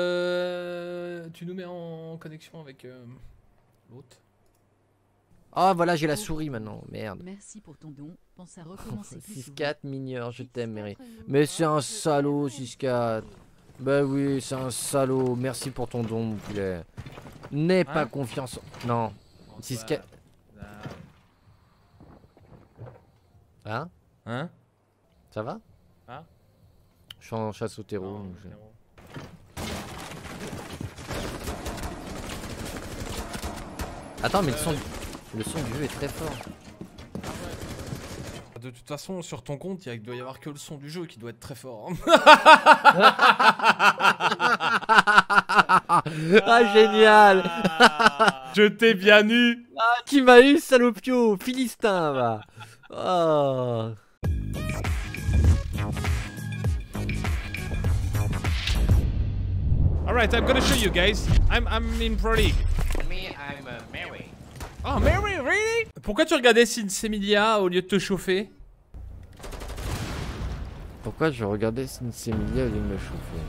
Euh... Tu nous mets en connexion avec euh, l'autre. Ah voilà, j'ai la souris maintenant. Merde. Merci pour ton don. Pense à recommencer plus 6-4 mineur, je t'aime, Mary. Mais c'est un salaud, 6-4. Bah oui, c'est un salaud. Merci pour ton don, mon poulet. N'aie pas Hein confiance. en- Non. 6-4. Hein Hein Ça va Hein Je suis en chasse au terreau. Non, donc je- frérot. Attends, mais le son, du... le son du jeu est très fort. De toute façon, sur ton compte, il doit y avoir que le son du jeu qui doit être très fort. hein. ah, génial Je t'ai bien eu Qui m'a eu, salopio? Philistin, va Oh Alright, I'm gonna show you guys. I'm, I'm in Pro League. Me, I'm Mary. Oh, Mary, really? Pourquoi tu regardais Sinsemilia au lieu de te chauffer? Pourquoi je regardais Sinsemilia au lieu de me chauffer?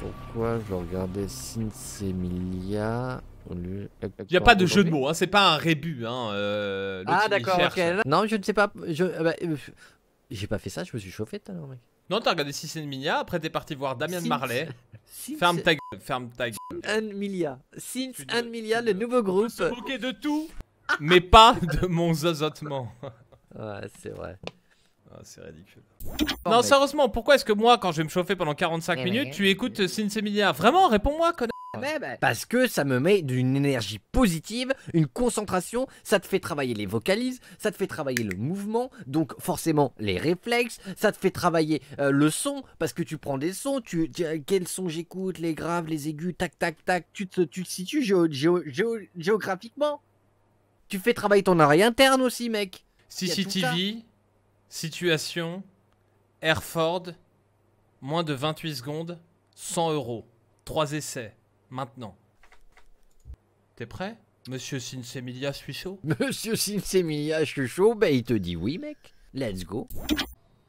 Pourquoi je regardais Sinsemilia au lieu... Il a pas de jeu de mots, hein, c'est pas un rébut. Hein, euh, Ah d'accord, ok. Non, je ne sais pas. Je... euh, bah, euh, J'ai pas fait ça, je me suis chauffé tout à l'heure, mec. Non, t'as regardé Sinsemilia, après t'es parti voir Damien Sins- Marley. Sins- Ferme ta gueule, ferme ta gueule. Dois- Unmilia, tu le nouveau groupe. Se moquer de tout, mais pas de mon zozotement. Ouais, c'est vrai. Ah, c'est ridicule. Non, sérieusement, pourquoi est-ce que moi, quand je vais me chauffer pendant 45 Eh minutes, tu écoutes Sinsemilia Vraiment, réponds-moi, connard. Parce que ça me met d'une énergie positive, une concentration, ça te fait travailler les vocalises, ça te fait travailler le mouvement, donc forcément les réflexes, ça te fait travailler euh, le son, parce que tu prends des sons, tu, tu- euh, quels sons j'écoute, les graves, les aigus, tac tac tac, tu te, tu te situes géo- géo- géo- géographiquement. Tu fais travailler ton oreille interne aussi, mec. CCTV, situation, Airford, moins de 28 secondes, 100 euros. 3 essais, maintenant. T'es prêt Monsieur Sinsemilia Suisseau? Monsieur Sinsemilia, je suis chaud, bah il te dit oui, mec. Let's go.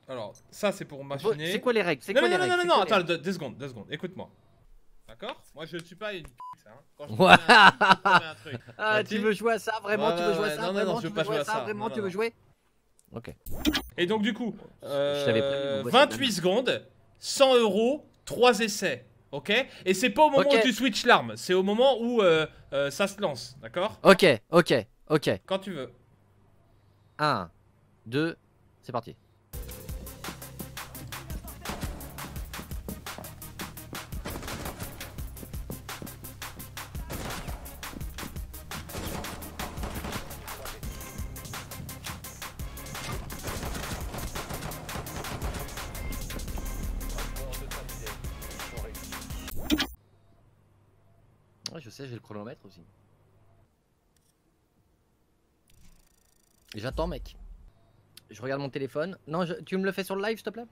Alors, ça c'est pour machiner. C'est quoi les règles? Non, quoi non, les non, règles? non, non, attends, deux, deux secondes, deux secondes, écoute-moi. D'accord? Moi je ne suis pas une p***, hein. Quand je un- un truc. Ah, tu veux jouer à ça? Vraiment, Ouais, tu veux jouer à ça? non, non, Vraiment, non, je tu veux pas jouer à ça? Vraiment, Non, tu veux jouer? Ok. Et donc du coup, euh, t'avais prévenu, mon boss, 28 secondes, 100 euros, 3 essais. Ok Et c'est pas au moment où tu switches l'arme, c'est au moment où euh, euh, ça se lance, d'accord? Ok, ok, ok. Quand tu veux. 1, 2, c'est parti. Sais, j'ai le chronomètre aussi. J'attends, mec. Je regarde mon téléphone. Non, je- tu me le fais sur le live, s'il te plaît?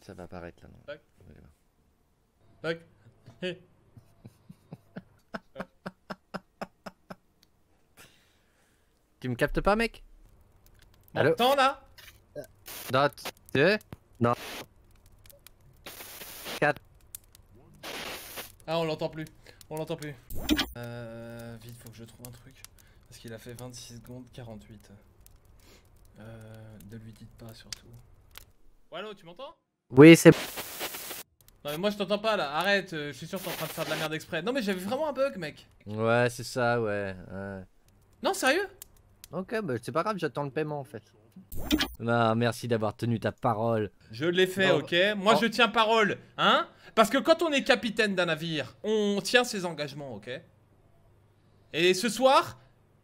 Ça va apparaître là. non? Tac. Tac. Tu me captes pas, mec? Allô? Attends là Dot 2 Non. 4. Ah on l'entend plus. On l'entend plus. Euh, vite, faut que je trouve un truc. Parce qu'il a fait 26 secondes 48. Euh, ne lui dites pas surtout. Allô, tu m'entends? Oui, c'est. Non mais moi je t'entends pas là, arrête, euh, je suis sûr que t'es en train de faire de la merde exprès. Non mais j'avais vraiment un bug mec. Ouais, c'est ça, ouais. ouais. Non sérieux? Ok, bah c'est pas grave, j'attends le paiement en fait. Non, merci d'avoir tenu ta parole. Je l'ai fait, Non. ok Moi Oh. je tiens parole, hein Parce que quand on est capitaine d'un navire, on tient ses engagements, ok Et ce soir,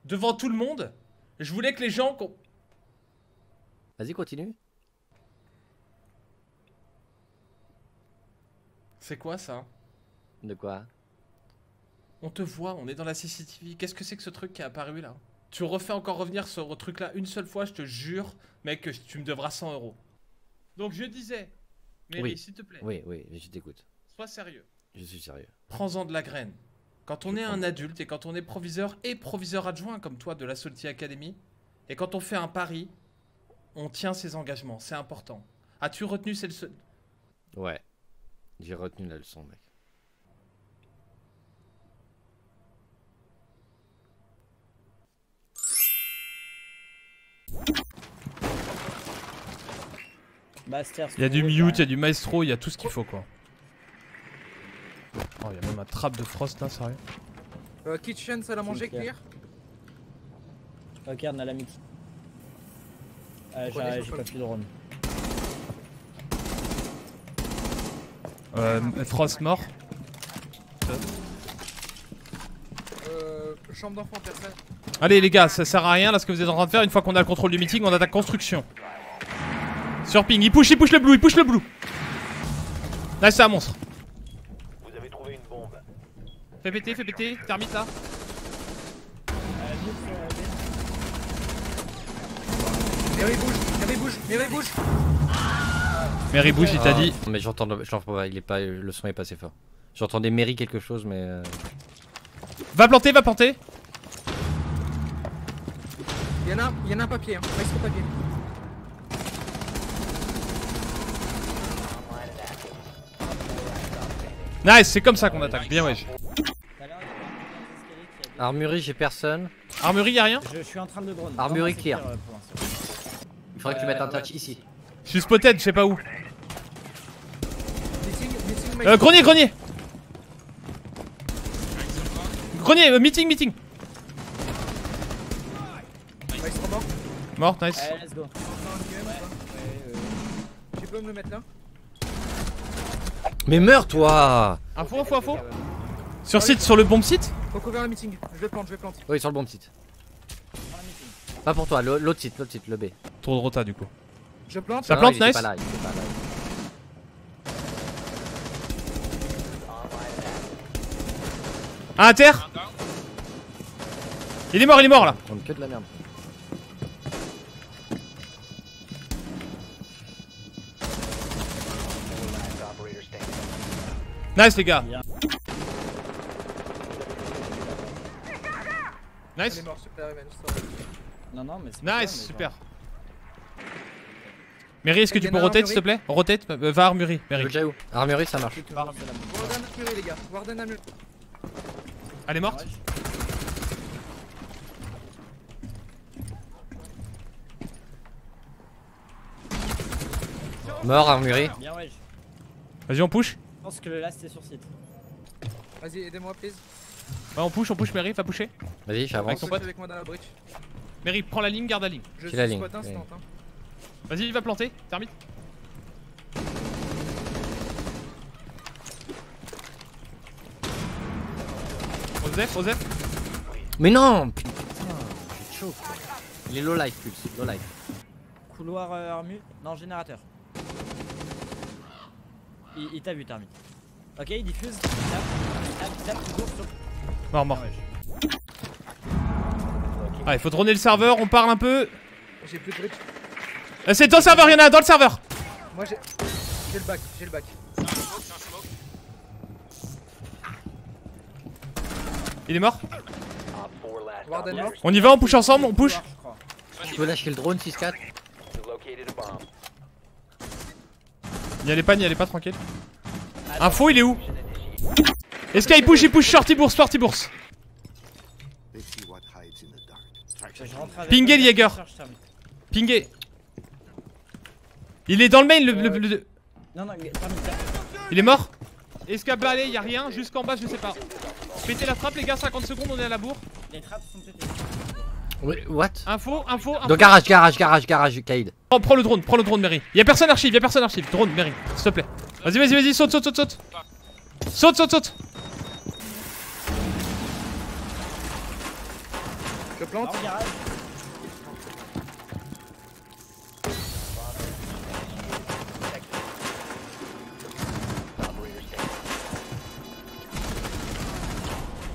devant tout le monde, je voulais que les gens... Vas-y, continue. C'est quoi ça? De quoi? On te voit, on est dans la CCTV. Qu'est-ce que c'est que ce truc qui est apparu là? Tu refais encore revenir ce truc là une seule fois, je te jure, mec, que tu me devras 100 euros. Donc je disais, Mary, Oui. s'il te plaît, Oui, oui, je t'écoute. Sois sérieux. Je suis sérieux. Prends-en de la graine. Quand on est un adulte et quand on est proviseur et proviseur adjoint comme toi de la Salty Academy, et quand on fait un pari, on tient ses engagements. C'est important. As-tu retenu ces leçons Ouais. J'ai retenu la leçon, mec. Il y a du mute, il y a du maestro, il y a tout ce qu'il faut quoi. Oh, il y a même un trap de frost là, sérieux. Euh, kitchen, salle à manger, clair. clear. Ok, on a la mix. Euh, j'ai pas plus de drone. Euh, frost mort. Euh, chambre d'enfant, personne. Allez les gars, ça sert à rien là ce que vous êtes en train de faire. Une fois qu'on a le contrôle du meeting, on attaque construction. Sur ping, il push, il push le blue, il push le blue. Là c'est un monstre. Vous avez trouvé une bombe. Fais péter, fais péter, termite là. Mary bouge, Mary bouge, Mary bouge. Mary Bush il t'a Ah, dit. Mais j'entends, il est pas, le son est pas assez fort. J'entendais Mary quelque chose, mais. euh, Va planter, va planter. Y'en a, y'en a un papier, hein. Papier. Nice, c'est comme ça qu'on attaque. Bien wesh. Il y a Armurerie, j'ai personne. Armurerie, y'a rien? Je, je suis en train de drone. Armurerie clear. euh. Il faudrait que tu mettes un touch ici. Je suis spotted, je sais pas où. Euh, grenier, grenier. Grenier, euh, meeting, meeting. Maestro mort. Mort, nice. Allez, let's go. Un game, pas Tu peux me le mettre là Mais meurs, toi Info, info, info. Sur site, sur le bomb site Faut couvrir le meeting. Je vais plante, je vais plante. Oui, sur le bon site. Pas pour toi, le- l'autre site, l'autre site, le B. Tour de rota du coup. Je plante. Ça plante, il était nice. pas là, il était pas là. Ah, à terre Il est mort, il est mort là. On que de la merde. Nice les gars. Nice. mort, super. Non, non, mais Nice, mais super. genre- Mary, est-ce que tu peux rotate s'il te plaît? Rotate, euh, va armurerie, Le Mary. Armurerie, ça marche. Le. Warden les gars. Warden. Elle est morte Mort. Je Vas-y, on push. Pense que le last est sur site. Vas-y, aidez-moi, please. Ouais, on push, on push, Mary, va pusher. Vas-y, Avec j'avance. pote. avec moi dans la bridge. Mary, prends la ligne, garde la ligne. Je J'ai la suis ligne, spot instant. Hein. Vas-y, va planter, termite. Osef, Osef. Mais non Putain, j'ai chaud. quoi. Il est low life, Pulse. Low life. Couloir euh, armu. Non, générateur. Il, il t'a vu, Termite. Ok, il diffuse. Il tape, il tape, il tape toujours sur. Mort, mort. Ouais, Ah, il faut droner le serveur, on parle un peu. J'ai plus de bridge. Euh, C'est dans le serveur, il y en a un dans le serveur. Moi, j'ai. J'ai le bac, j'ai le bac. Il est mort. Op 4 last Warden operator mort. On y va, on push ensemble, on push. je. Tu peux lâcher le drone 6-4 standing. You located a bomb. N'y allez pas, n'y allez pas, tranquille. Info, il est où Est-ce qu'il push, il push, shorty bourse, shorty bourse. Le Jäger. Pingé. Il est dans le main, le, le- le- Non, non, il est mort. Est-ce qu'à balai, y a rien Jusqu'en bas, je sais pas. Pétez la trappe, les gars, 50 secondes, on est à la bourre. Les trappes sont pétées. What Info, info, info. Dans garage, garage, garage, garage, Kaïd. Prends, prends le drone, prends le drone, Mary. Y'a personne archive, y'a personne archive. Drone, Mary, s'il te plaît. Vas-y, vas-y, vas-y, saute, saute, saute, saute. Saute, saute, saute. Je plante.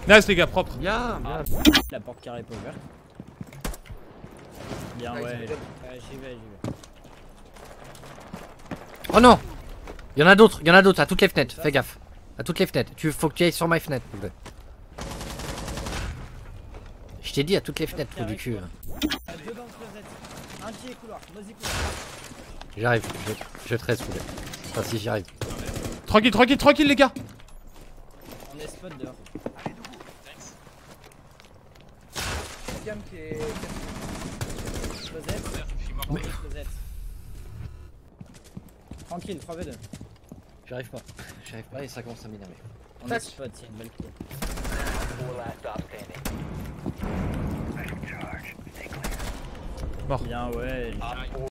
Nice, les gars, propre. Bien, bien. La porte carrée pas ouverte. Bien, ouais. Ouais, j'y vais, j'y vais. Oh non Il y en a d'autres, il y en a d'autres à toutes les fenêtres, fais gaffe. À toutes les fenêtres. Tu faut que tu ailles sur my fenêtre. Je t'ai dit à toutes les fenêtres, trou du cul. hein. J'arrive, je, je te reste. Enfin si j'y arrive. Tranquille, tranquille, tranquille les gars On est spot dehors. Mais... Tranquille, 3v2. J'arrive pas. J'arrive pas et ça commence à m'énerver. On est spot, il y a une belle clé. Four last stop standing. Bien, ouais. Op 4